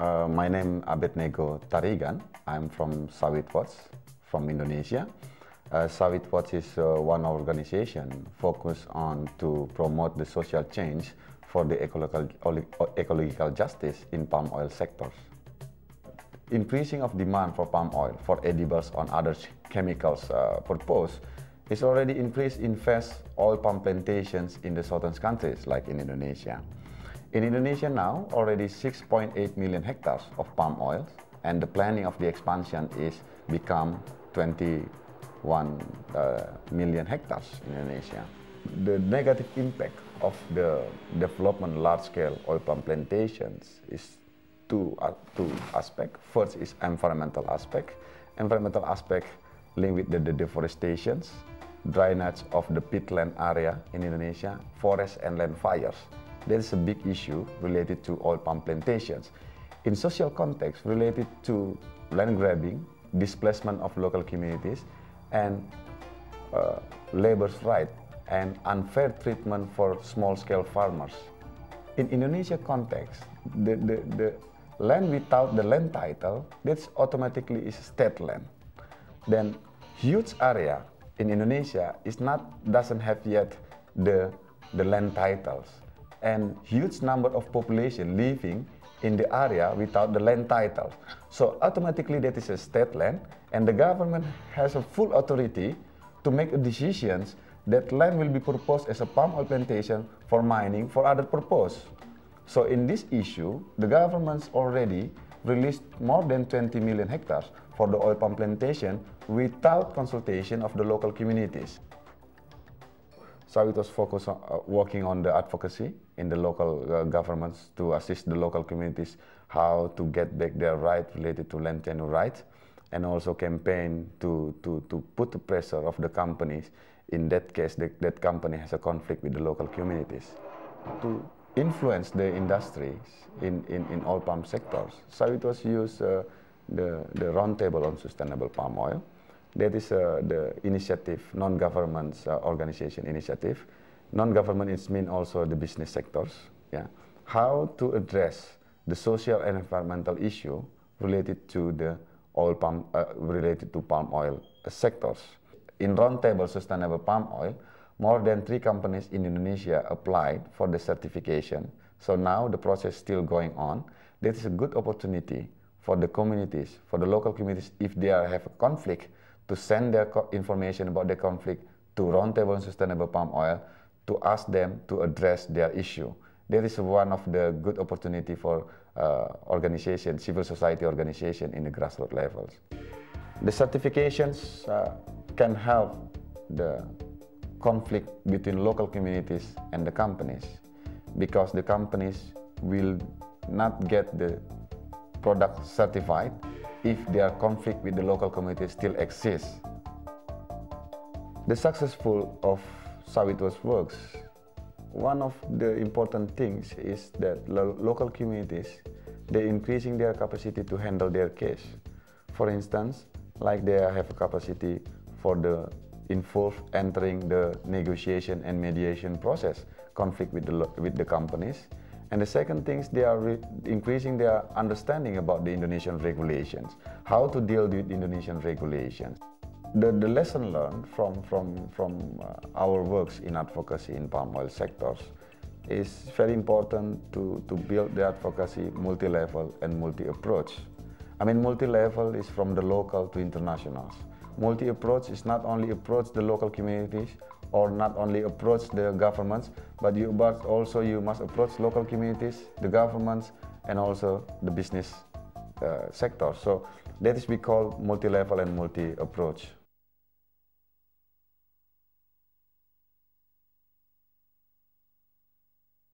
Uh, my name is Abednego Tarigan. I'm from Sawit Watch from Indonesia. Uh, Sawit Watch is uh, one organization focused on to promote the social change for the ecological, ecological justice in palm oil sectors. Increasing of demand for palm oil for edibles and other chemicals uh, purpose is already increased in fast oil palm plantations in the southern countries like in Indonesia. In Indonesia now, already 6.8 million hectares of palm oil, and the planning of the expansion is become 21 uh, million hectares in Indonesia. The negative impact of the development large-scale oil palm plantations is two, uh, two aspects. First is environmental aspect. Environmental aspect linked with the, the deforestations, drainage of the peatland area in Indonesia, forest and land fires there is a big issue related to oil palm plantations. In social context related to land grabbing, displacement of local communities, and uh, labor's right and unfair treatment for small-scale farmers. In Indonesia context, the, the, the land without the land title, that's automatically is state land. Then huge area in Indonesia is not doesn't have yet the the land titles and huge number of population living in the area without the land title. So automatically that is a state land and the government has a full authority to make decisions that land will be proposed as a palm oil plantation for mining for other purpose. So in this issue, the government's already released more than 20 million hectares for the oil palm plantation without consultation of the local communities. Sawit Watch focused on uh, working on the advocacy in the local uh, governments to assist the local communities how to get back their right related to land tenure rights and also campaign to, to, to put the pressure of the companies. In that case the, that company has a conflict with the local communities. To influence the industries in, in, in all palm sectors. Sawit Watch used uh, the, the roundtable on sustainable palm oil that is uh, the initiative, non-government uh, organization initiative. Non-government is mean also the business sectors. Yeah, how to address the social and environmental issue related to the oil palm, uh, related to palm oil sectors. In Roundtable Sustainable Palm Oil, more than three companies in Indonesia applied for the certification. So now the process is still going on. That is a good opportunity for the communities, for the local communities, if they are, have a conflict to send their information about the conflict to Roundtable on Sustainable Palm Oil to ask them to address their issue. That is one of the good opportunity for uh, organization, civil society organization in the grassroots levels. The certifications uh, can help the conflict between local communities and the companies because the companies will not get the product certified if their conflict with the local community still exists. The successful of Sawit Watch works, one of the important things is that lo local communities, they're increasing their capacity to handle their case. For instance, like they have a capacity for the involved entering the negotiation and mediation process, conflict with the, with the companies, and the second thing is they are increasing their understanding about the Indonesian regulations, how to deal with Indonesian regulations. The, the lesson learned from, from, from uh, our works in advocacy in palm oil sectors is very important to, to build the advocacy multi-level and multi-approach. I mean, multi-level is from the local to internationals. Multi-approach is not only approach the local communities, or not only approach the governments, but you but also you must approach local communities, the governments, and also the business uh, sector. So that is we call multi-level and multi-approach.